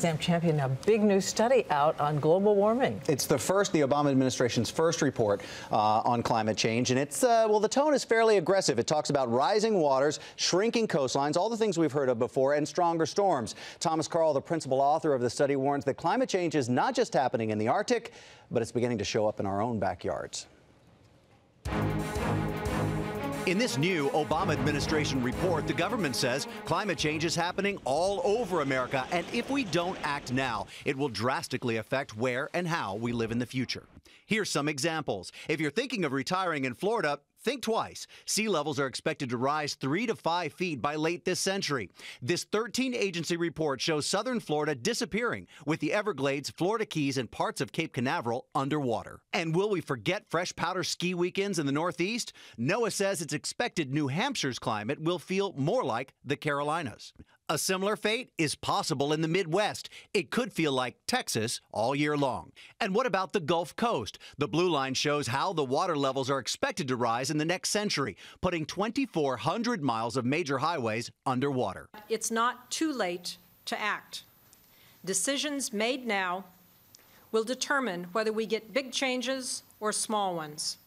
Sam Champion, a big new study out on global warming. It's the first, the Obama administration's first report uh, on climate change. And it's, uh, well, the tone is fairly aggressive. It talks about rising waters, shrinking coastlines, all the things we've heard of before, and stronger storms. Thomas Karl, the principal author of the study, warns that climate change is not just happening in the Arctic, but it's beginning to show up in our own backyards. In this new Obama administration report, the government says climate change is happening all over America, and if we don't act now, it will drastically affect where and how we live in the future. Here's some examples. If you're thinking of retiring in Florida, Think twice. Sea levels are expected to rise three to five feet by late this century. This 13 agency report shows southern Florida disappearing, with the Everglades, Florida Keys, and parts of Cape Canaveral underwater. And will we forget fresh powder ski weekends in the Northeast? NOAA says it's expected New Hampshire's climate will feel more like the Carolinas. A similar fate is possible in the Midwest. It could feel like Texas all year long. And what about the Gulf Coast? The blue line shows how the water levels are expected to rise in the next century, putting 2,400 miles of major highways underwater. It's not too late to act. Decisions made now will determine whether we get big changes or small ones.